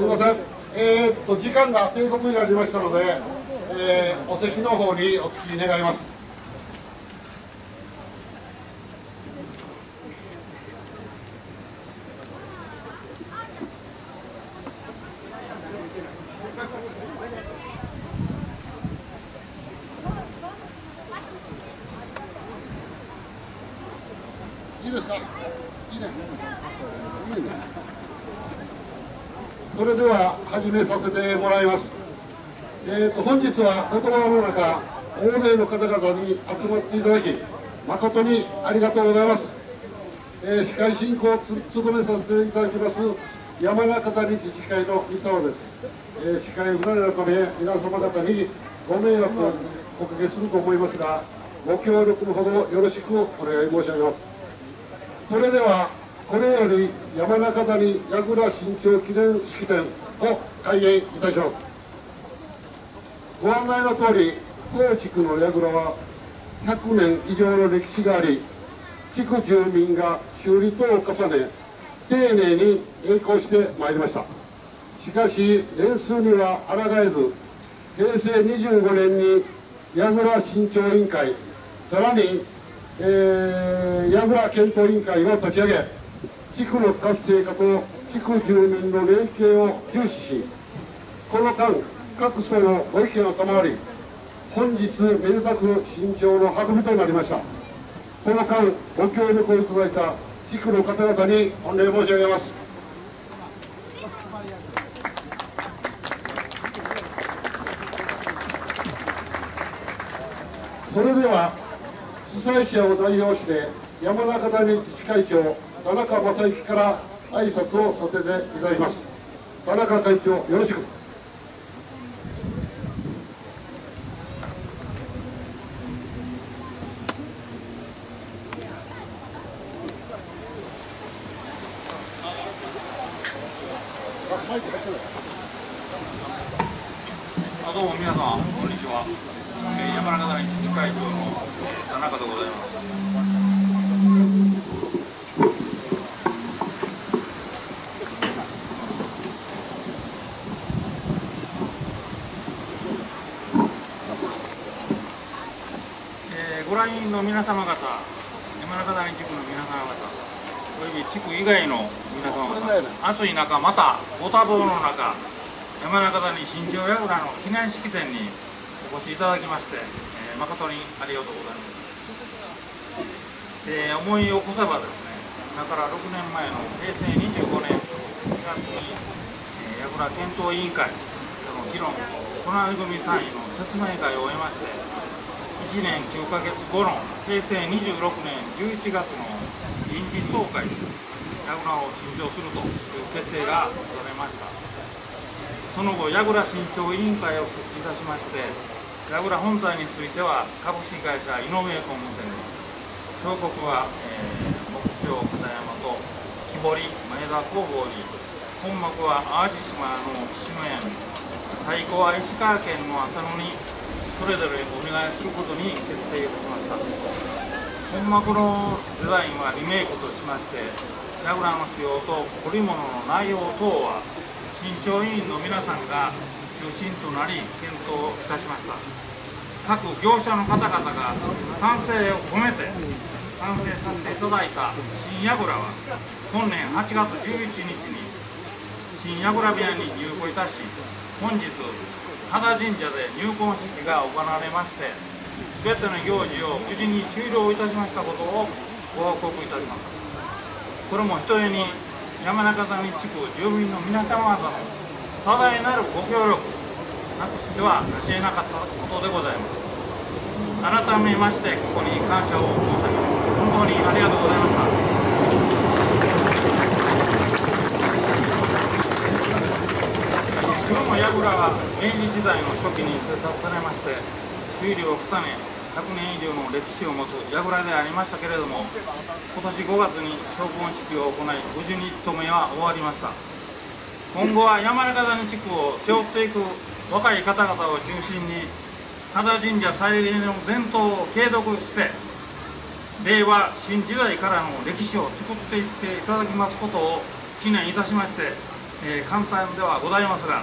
すみません、えー、っと時間が定刻になりましたので、えー、お席の方にお付き願います。いいですか。いいね。いいね。それでは始めさせてもらいます。えーと、本日は言葉の中、大勢の方々に集まっていただき、誠にありがとうございます。えー、司会進行を務めさせていただきます山中谷自治会の三沢です。えー、司会不慣れのため、皆様方にご迷惑をおかけすると思いますが、ご協力のほどよろしくお願い申し上げます。それではこれより山中谷櫓新潮記念式典を開演いたします。ご案内の通り当地区の櫓は100年以上の歴史があり地区住民が修理等を重ね丁寧に並行してまいりました。しかし年数には抗えず平成25年に櫓新潮委員会さらに、えー、櫓検討委員会を立ち上げ地区の活性化と地区住民の連携を重視しこの間各層のご意見を賜り本日めでたく慎重の運びとなりました。この間ご協力をいただいた地区の方々に御礼申し上げます。それでは主催者を代表して山中谷自治会長田中正幸から挨拶をさせていただきます。田中会長よろしくどうも皆さんこんにちは、えー、山中谷自治会長の、えー、田中でございますご覧の皆様方、山中谷地区の皆様方、および地区以外の皆様方、暑い中、またご多忙の中、山中谷新庄櫓の記念式典にお越しいただきまして、えー、誠にありがとうございます。えー、思い起こせばですね、今から6年前の平成25年4月に、えー、櫓検討委員会その議論、隣組単位の説明会を終えまして、1年9ヶ月後の平成26年11月の臨時総会で櫓を新調するという決定がされましたその後櫓新調委員会を設置いたしまして櫓本体については株式会社井上工務店彫刻は、えー、木彫片山と木彫り前田工房に本幕は淡路島の岸野屋に太鼓は石川県の浅野にそれぞれお願いすることに決定いたしました。本幕のデザインはリメイクとしまして櫓の仕様と織物の内容等は新潮委員の皆さんが中心となり検討いたしました。各業者の方々が丹精を込めて完成させていただいた新櫓は本年8月11日に新櫓部屋に入庫いたし本日羽田神社で入婚式が行われまして全ての行事を無事に終了いたしましたことをご報告いたします。これもひとえに山中谷地区住民の皆様方の多大なるご協力なくしてはなし得なかったことでございます。改めましてここに感謝を申し上げます。本当にありがとうございました。日本の櫓は明治時代の初期に制作されまして修理を重ね100年以上の歴史を持つ櫓でありましたけれども今年5月に昇魂式を行い無事に務めは終わりました。今後は山中谷地区を背負っていく若い方々を中心に羽田神社再現の伝統を継続して令和新時代からの歴史を作っていっていただきますことを記念いたしましてえー、簡単ではございますが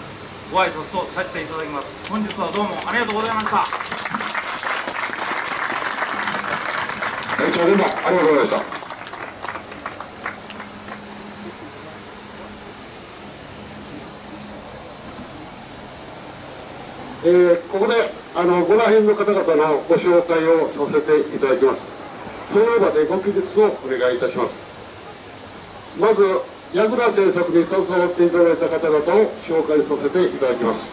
ご挨拶をさせていただきます。本日はどうもありがとうございました。会長連ありがとうございました。えー、ここであのご来賓の方々のご紹介をさせていただきます。その場でご起立をお願いいたします。まず櫓製作に携わっていただいた方々を紹介させていただきます。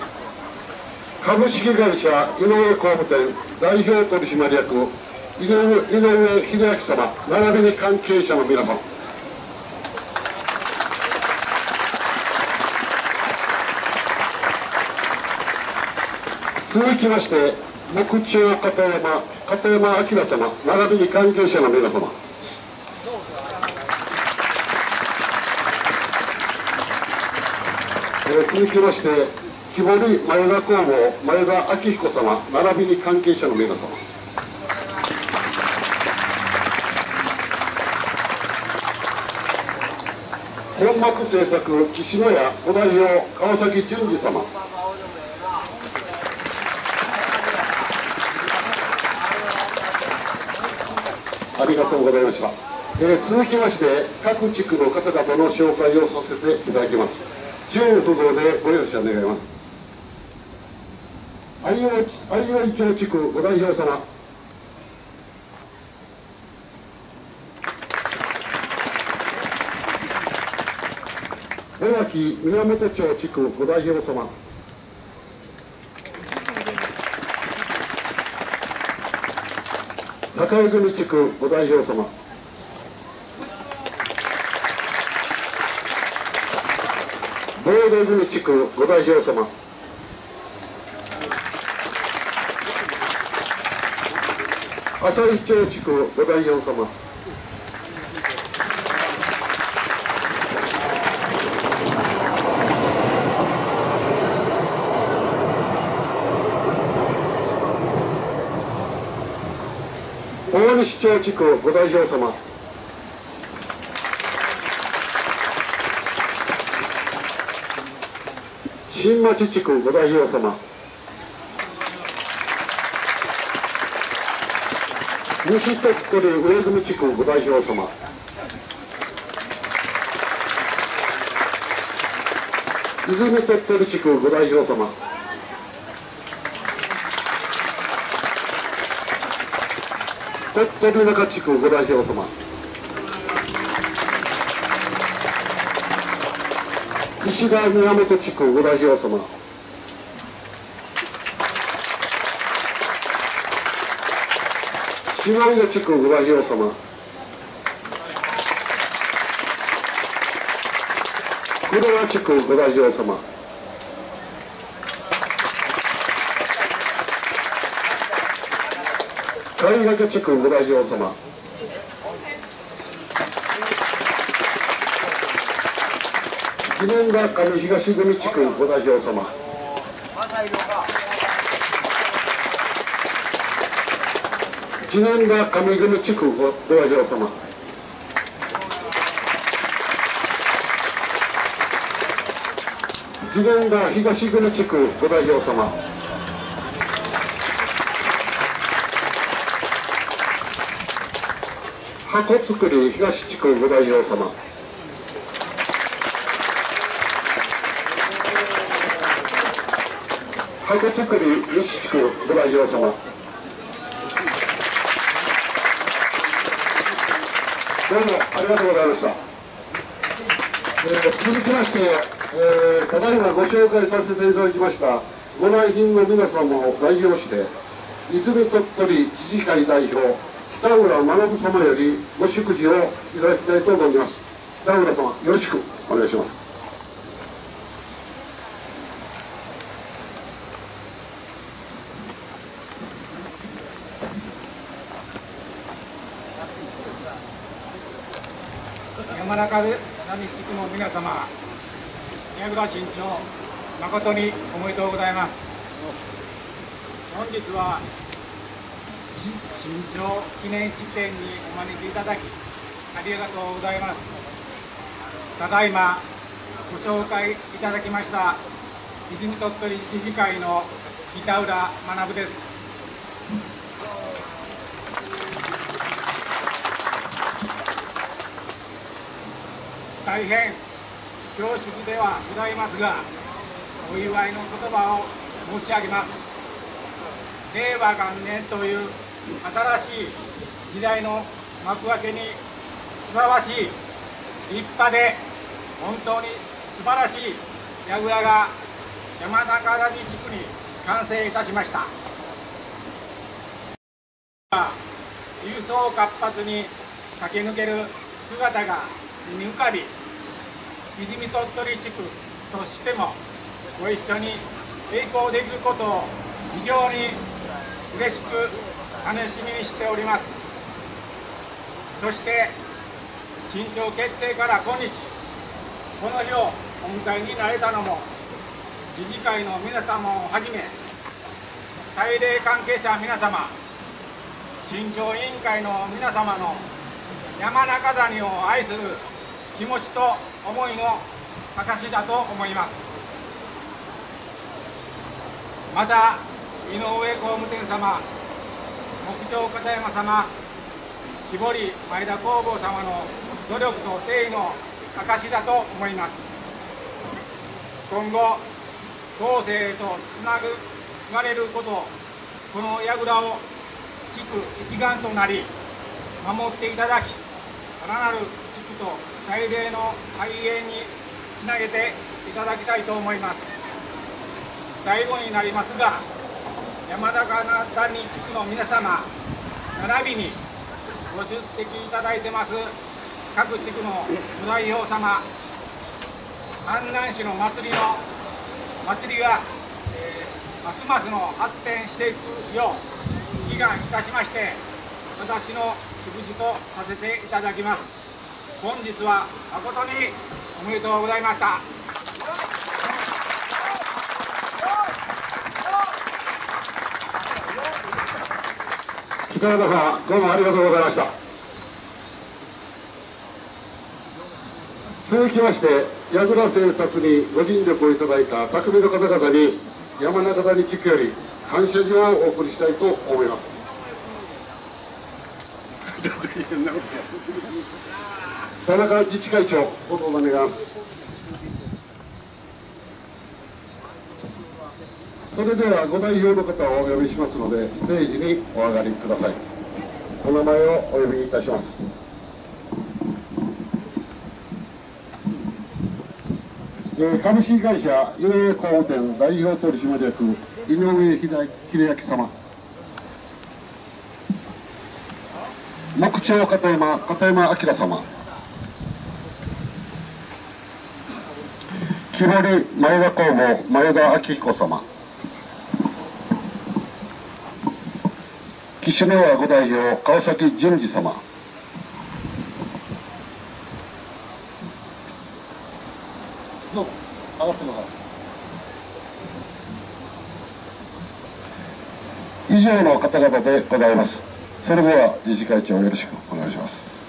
株式会社井上工務店代表取締役井上秀明様並びに関係者の皆さん。続きまして木中片山片山明様並びに関係者の皆様。えー、続きまして木彫り前田工房前田明彦様並びに関係者の皆様。本幕制作岸野屋小代表川崎淳二様。ありがとうございました、えー、続きまして各地区の方々の紹介をさせていただきます。順不合でご容赦願います。相生町地区ご代表様。小垣宮本町地区ご代表様。境組地区ご代表様。防衛組地区ご代表様。朝日町地区ご代表様。大西町地区ご代表様。新町地区ご代表様。西鳥取上組地区ご代表様。泉鳥取地区ご代表様。鳥取中地区ご代表様。石川宮本地区ご代表様。島根地区ご代表様。黒川地区ご代表様。貝掛地区ご代表様。記念が上東組地区ご代表様。記念が上組地区ご代表様。記念が東組地区ご代表様。箱作り東地区ご代表様。箱作り西地区ご代表様。どうもありがとうございました、えー、続きまして、えー、ただいまご紹介させていただきましたご来賓の皆様を代表して泉鳥取知事会代表田浦学様よりご祝辞をいただきたいと思います。田浦様よろしくお願いします。山中並地区の皆様宮倉新長誠におめでとうございます。本日は新庄記念式典にお招きいただきありがとうございます。ただいまご紹介いただきました泉鳥取理事会の北浦学です。大変恐縮ではございますがお祝いの言葉を申し上げます。令和元年という新しい時代の幕開けにふさわしい立派で本当に素晴らしい櫓が山中谷地区に完成いたしました。郵送活発に駆け抜ける姿が目に浮かび泉鳥取地区としてもご一緒に並行できることを非常に嬉しく楽しみにしております。そして緊張決定から今日この日をお迎えになれたのも理事会の皆様をはじめ祭礼関係者皆様新潮委員会の皆様の山中谷を愛する気持ちと思いの証だと思います。また井上工務店様木彫片山様木堀前田工房様の努力と誠意の証だと思います。今後後世とつなぐ言われることこの櫓を地区一丸となり守っていただきらなる地区と祭礼の繁栄につなげていただきたいと思います。最後になりますが山田谷地区の皆様並びにご出席いただいてます各地区のご代表様安南市の祭りの祭りが、えー、ますますの発展していくよう祈願いたしまして私の祝辞とさせていただきます。本日は誠におめでとうございました。北山さんどうもありがとうございました。続きまして櫓製作にご尽力をいただいた匠の方々に山中谷地区より感謝状をお送りしたいと思います。田中自治会長ご答弁願います。それではご代表の方をお呼びしますのでステージにお上がりください。お名前をお呼びいたします。株式会社遊泳工務店代表取締役井上秀明様。木町片山片山明様。木彫前田工房前田明彦様。岸の輪五代表川崎淳二様。上がって以上の方々でございます。それでは理事会長よろしくお願いします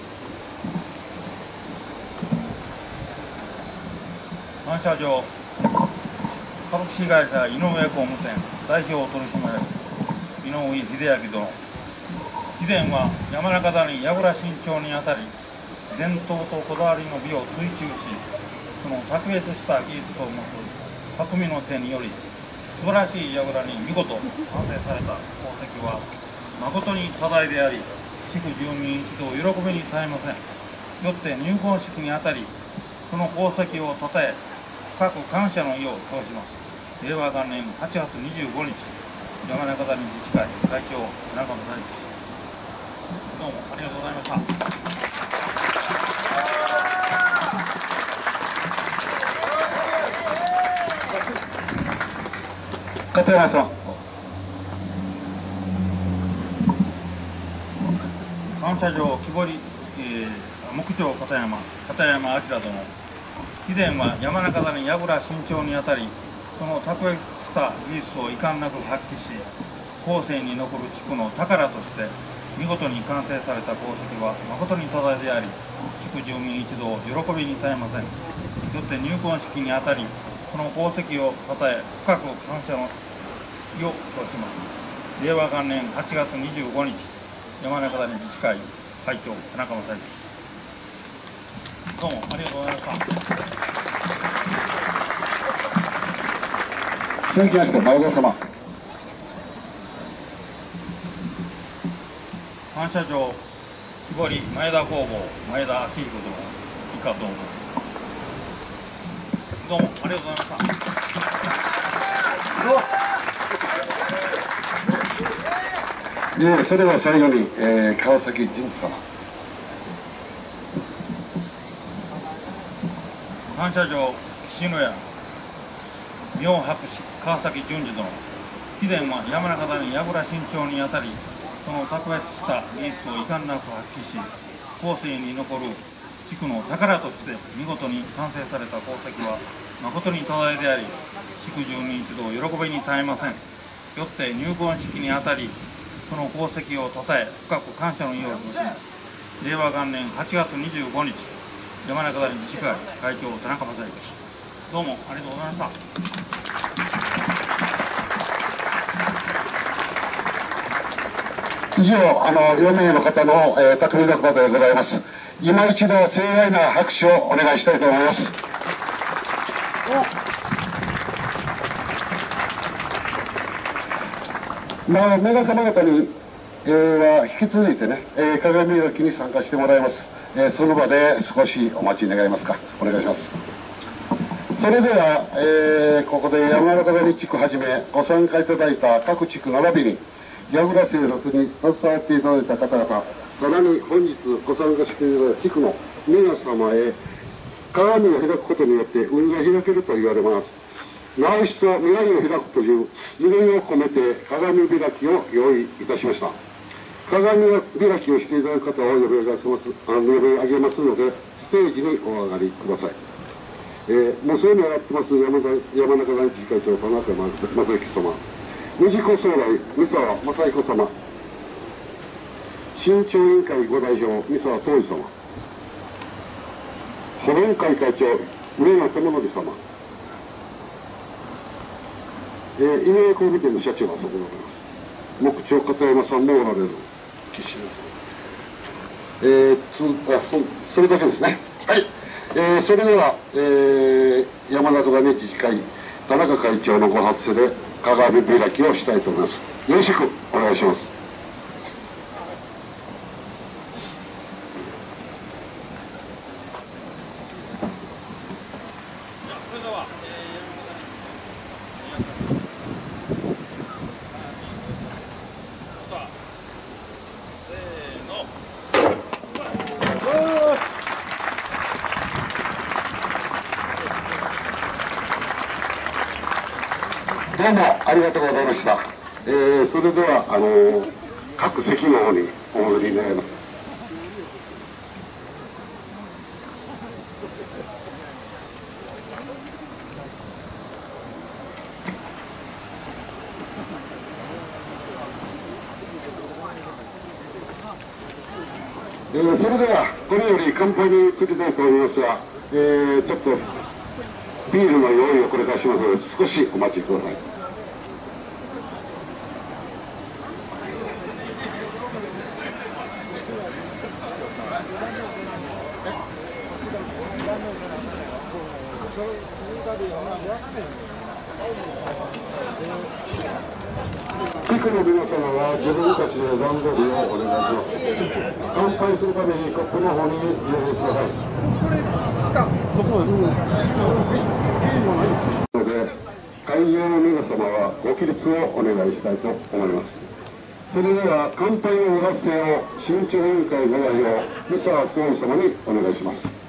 感謝状。株式会社井上工務店代表取締役井上秀明殿。貴殿は山中谷櫓新町にあたり伝統とこだわりの美を追求しその卓越した技術を持つ匠の手により素晴らしい櫓に見事完成された功績は誠に多大であり地区住民一同喜びに絶えません。よって入婚式にあたりその功績をたたえ深く感謝の意を表します。令和元年8月25日山中谷自治会会長中野さんどうもありがとうございました。片山さん感謝状木彫り、えー、木彫片山片山明殿以前は山中谷櫓新町にあたりその卓越した技術を遺憾なく発揮し後世に残る地区の宝として見事に完成された功績は誠に多大であり地区住民一同喜びに絶えません。よって入婚式にあたりこの功績をたたえ深く感謝の意を表します。令和元年8月25日山中谷自治会会長田中正幸。どうもありがとうございました。続きまして前田様。感謝状木彫り前田工房前田明彦殿以下どうも。どうもありがとうございました。でそれでは最後に、えー、川崎純子様感謝状岸野屋妙博士川崎淳二殿。貴殿は山中谷櫓新町にあたりその卓越した技術を遺憾なく発揮し後世に残る地区の宝として見事に完成された功績は誠に多大であり地区住民一同喜びに絶えません。よって入婚式にあたりその功績をたたえ深く感謝の意を表します。令和元年8月25日。山中谷自治会会長田中正幸どうもありがとうございました。以上あの4名の方の、えー、匠の方でございます。今一度盛大な拍手をお願いしたいと思います。まあ、メガ様方に、えー、は引き続いてね、えー、鏡開きに参加してもらいます、えー、その場で少しお待ち願いますか。お願いします。それでは、えー、ここで山中谷地区はじめご参加いただいた各地区並びに櫓製作に携わっていただいた方々さらに本日ご参加していただいた地区の皆様へ鏡を開くことによって運が開けると言われます。直筆は未来を開くという祈りを込めて鏡開きを用意いたしました。鏡開きをしていただく方を呼び上げますあ呼び上げますのでステージにお上がりください。えー、もうすでに上がってます山田山中大自治会長田中正幸様。氏子総来三沢正彦様。新潮委員会ご代表三沢東司様。保存会会長上野智則様。えー、井上工務店の社長はそこでございます。木彫片山さんもおられる。岸田さんえー、つあそそれだけですね。はい、えー、それでは、えー、山中谷自治会田中会長のご発声で鏡開きをしたいと思います。よろしくお願いしますそれでは、さあせーのどうもありがとうございました、えー、それではあのー各席の方にお戻り願います。えーそれではこれより乾杯に移りたいと思いますが、えーちょっとビールの用意をこれからしますので少しお待ちください。地区の皆様は自分たちで段取りをお願いします乾杯するためにコップの方に入れてくださいので会場の皆様はご起立をお願いしたいと思いますそれでは乾杯のご発声を新潮委員会ご代表三沢光様にお願いします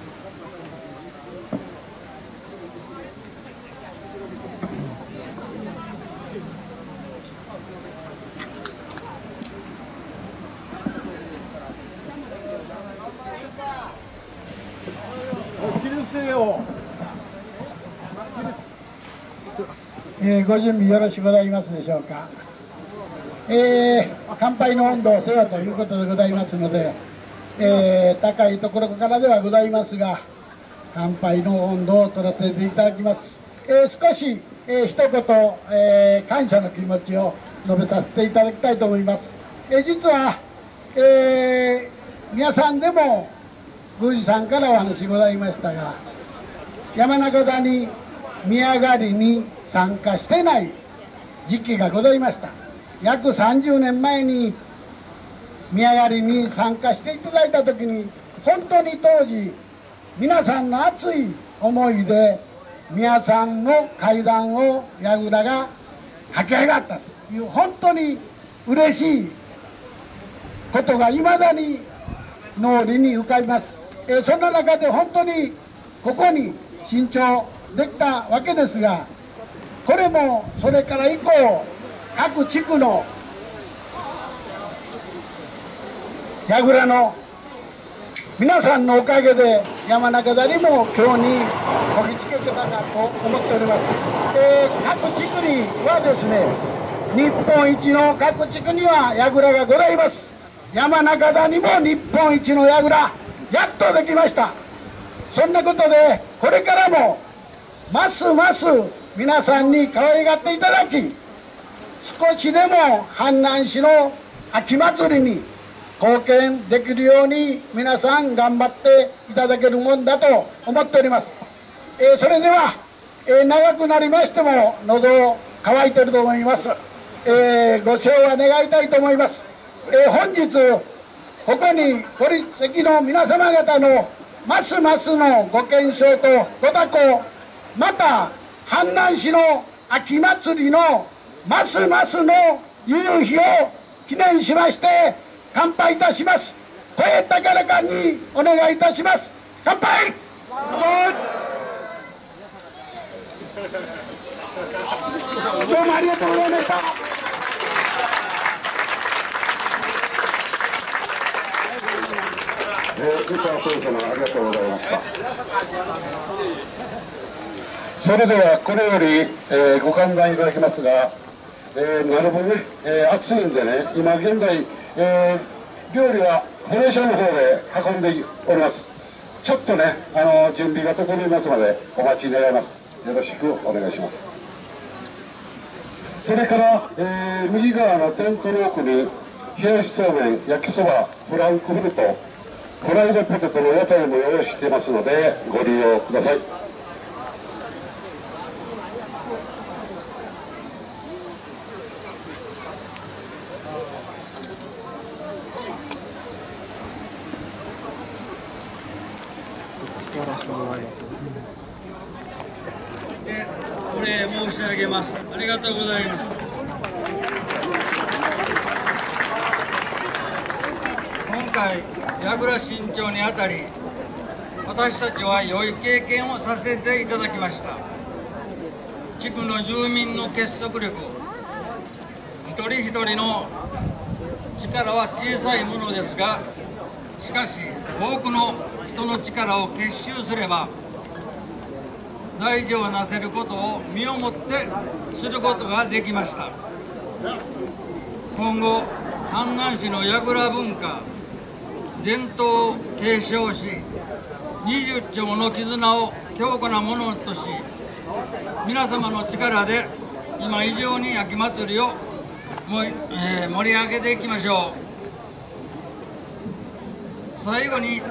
えーご準備よろしゅうございますでしょうか、えー乾杯の温度をせよということでございますので、えー高いところからではございますが乾杯の温度を取らせていただきます、えー、少し、えー、一言、えー、感謝の気持ちを述べさせていただきたいと思います、えー、実は、えー、皆さんでも宮司さんからお話ございましたが山中谷見上がりに参加してない時期がございました。約30年前に見上がりに参加していただいた時に本当に当時皆さんの熱い思いで宮さんの階段を櫓が駆け上がったという本当に嬉しいことがいまだに脳裏に浮かびます、え、そんな中で本当にここに新調できたわけですがこれもそれから以降各地区の櫓の皆さんのおかげで山中谷も今日にこぎつけてたかと思っております、え、各地区にはですね日本一の各地区には櫓がございます。山中谷も日本一の櫓やっとできました。そんなことでこれからもますます皆さんに可愛がっていただき少しでも阪南市の秋祭りに貢献できるように皆さん頑張っていただけるもんだと思っております、えー、それでは、えー、長くなりましても喉乾いてると思います、えー、ご唱和願いたいと思います、え本日ここにご立席の皆様方のますますのご健勝とご多幸また阪南市の秋祭りのますますの夕日を記念しまして乾杯いたします。声高らかにお願いいたします。乾杯！どうもありがとうございました。えー、三沢総様ありがとうございました。それではこれより、えー、ご歓談いただきますが、えー、なるほどね、えー、暑いんでね今現在えー、料理は骨所の方で運んでおります。ちょっとねあの準備が整いますのでお待ち願います。よろしくお願いします。それから、えー、右側のテントの奥に冷やしそうめん焼きそばフランクフルトフライドポテトの屋台も用意していますのでご利用くださいやらせてもらいます。で、お礼申し上げます。ありがとうございます。今回、矢倉新町にあたり、私たちは良い経験をさせていただきました。地区の住民の結束力、一人一人の力は小さいものですが、しかし多くの人の力を結集すれば大事をなせることを身をもってすることができました。今後阪南市の櫓文化伝統を継承し20丁の絆を強固なものとし皆様の力で今以上に秋祭りを、盛り上げていきましょう。最後に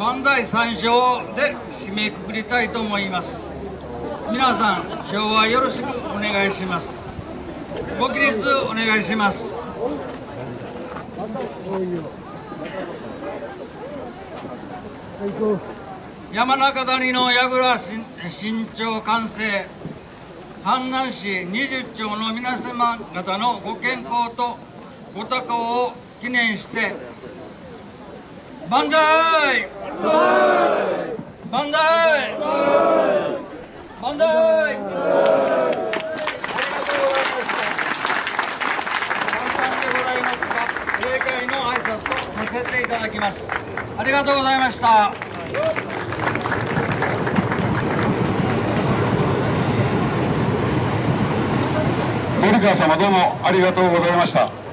万代三唱で締めくくりたいと思います。皆さん今日はよろしくお願いします。ご起立お願いします。山中谷の櫓新町完成。阪南市20町の皆様方のご健康とご多幸を記念して万歳万歳万歳正解の挨拶とさせていただきます。ありがとうございました。森川様どうもありがとうございました。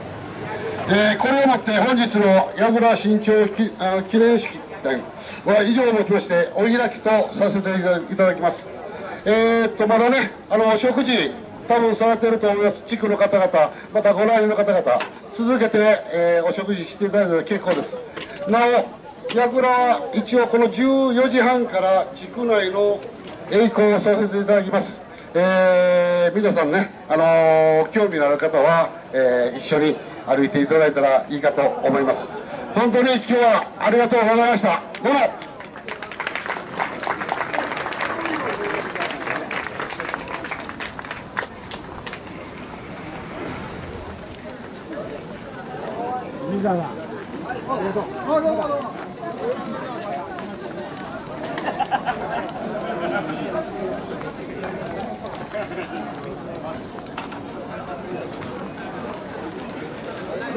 えー、これをもって本日の櫓新潮記念式典は以上をもちましてお開きとさせていただきます。えー、っとまだねあの食事多分されてると思います。地区の方々またご来園の方々続けて、えー、お食事していただいて結構です。なお櫓は一応この14時半から地区内の栄光をさせていただきます。えー、皆さんね、あのー、興味のある方は、えー、一緒に歩いていただいたらいいかと思います。本当に今日はありがとうございました。どうも。水沢ありがとうあどうもどうも。なん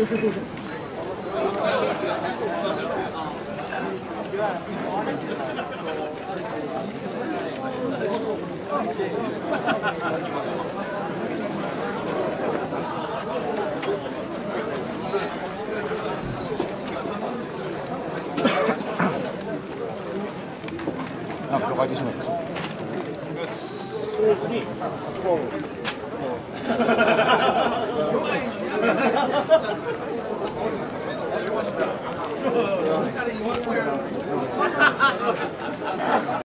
か書いてしまった。